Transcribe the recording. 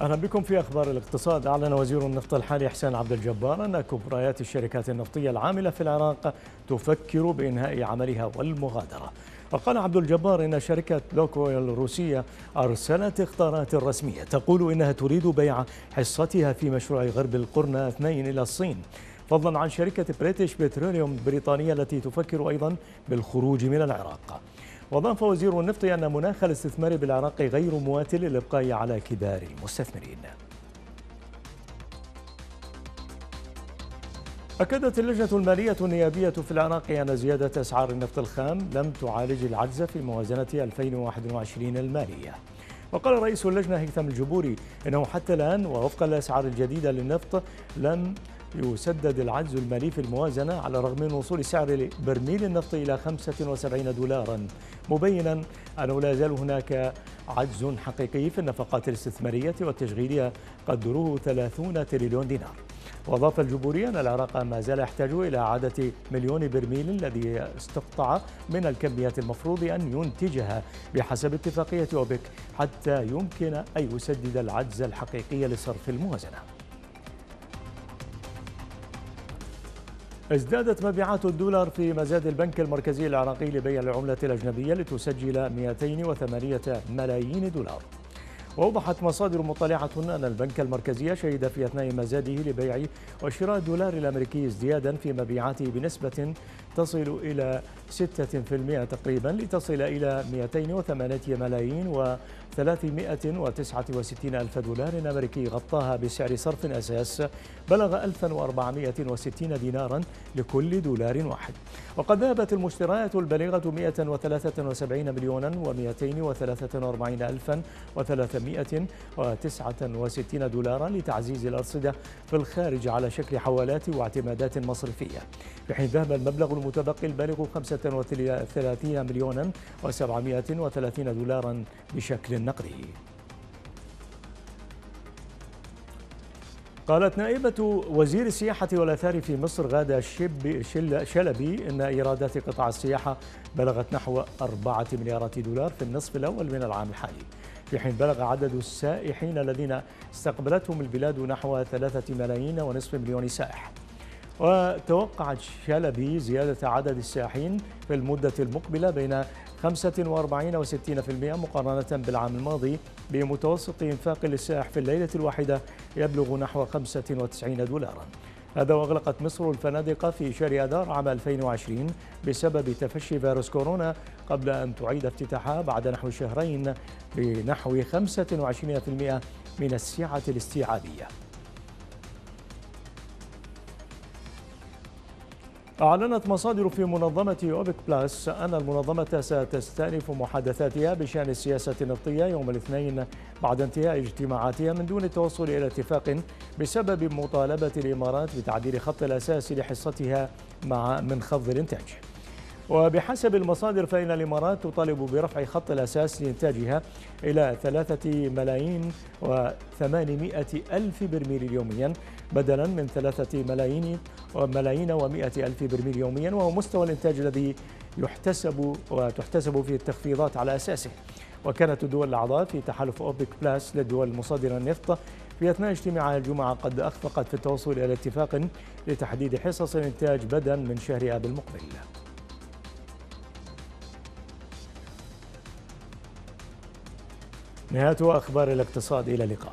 أهلا بكم في أخبار الاقتصاد. أعلن وزير النفط الحالي حسين عبد الجبار أن كبريات الشركات النفطية العاملة في العراق تفكر بإنهاء عملها والمغادرة. وقال عبد الجبار إن شركة لوك أويل الروسية أرسلت إخطارات رسمية تقول إنها تريد بيع حصتها في مشروع غرب القرنة اثنين إلى الصين. فضلا عن شركة بريتش بتروليوم البريطانية التي تفكر أيضا بالخروج من العراق. وأضاف وزير النفط أن مناخ الاستثمار بالعراق غير مواتي للإبقاء على كبار المستثمرين. أكدت اللجنة المالية النيابية في العراق أن زيادة أسعار النفط الخام لم تعالج العجز في موازنة 2021 المالية. وقال رئيس اللجنة هيثم الجبوري أنه حتى الآن ووفق الأسعار الجديدة للنفط لم يسدد العجز المالي في الموازنة على الرغم من وصول سعر برميل النفط إلى 75 دولارا. مبينا أنه لا يزال هناك عجز حقيقي في النفقات الاستثمارية والتشغيلية قدره 30 تريليون دينار. وأضاف الجبوري أن العراق ما زال يحتاج إلى إعادة مليون برميل الذي استقطع من الكميات المفروض أن ينتجها بحسب اتفاقية أوبك حتى يمكن أن يسدد العجز الحقيقي لصرف الموازنة. ازدادت مبيعات الدولار في مزاد البنك المركزي العراقي لبيع العملة الأجنبية لتسجل 208 ملايين دولار. وأوضحت مصادر مطلعة أن البنك المركزي شهد في أثناء مزاده لبيع وشراء الدولار الأمريكي ازديادا في مبيعاته بنسبة تصل إلى 6% تقريبا لتصل إلى 208 ملايين و 369 ألف دولار أمريكي غطاها بسعر صرف أساس بلغ 1460 دينارا لكل دولار واحد. وقد ذهبت المشتريات البالغة 173 مليونا و243 ألفا و369 دولارا لتعزيز الأرصدة في الخارج على شكل حوالات واعتمادات مصرفية. في حين ذهب المبلغ المتبقي البالغ 35 مليونا و730 دولارا بشكل نقدي. قالت نائبة وزير السياحة والأثار في مصر غادة شلبي إن إيرادات قطاع السياحة بلغت نحو أربعة مليارات دولار في النصف الأول من العام الحالي. في حين بلغ عدد السائحين الذين استقبلتهم البلاد نحو ثلاثة ملايين ونصف مليون سائح. وتوقعت شلبي زيادة عدد السائحين في المدة المقبلة بين 45 و 60% مقارنة بالعام الماضي بمتوسط إنفاق للسائح في الليلة الواحدة يبلغ نحو 95 دولارا. هذا وأغلقت مصر الفنادق في شهر أذار عام 2020 بسبب تفشي فيروس كورونا قبل أن تعيد افتتاحها بعد نحو شهرين بنحو 25% من السعة الاستيعابية. أعلنت مصادر في منظمة أوبك بلاس أن المنظمة ستستأنف محادثاتها بشأن السياسة النفطية يوم الاثنين بعد انتهاء اجتماعاتها من دون التوصل إلى اتفاق بسبب مطالبة الإمارات بتعديل خط الأساس لحصتها مع من خفض الإنتاج. وبحسب المصادر فإن الإمارات تطالب برفع خط الأساس لإنتاجها إلى ثلاثة ملايين وثمانمائة ألف برميل يوميا بدلا من ثلاثة ملايين وملايين ومائة ألف برميل يوميا وهو مستوى الإنتاج الذي يحتسب وتحتسب فيه التخفيضات على أساسه. وكانت الدول الأعضاء في تحالف أوبك بلاس للدول المصادرة النفط في أثناء اجتماعها الجمعة قد أخفقت في التوصل إلى اتفاق لتحديد حصص الإنتاج بدءا من شهر آب المقبل. نهاية أخبار الاقتصاد إلى اللقاء.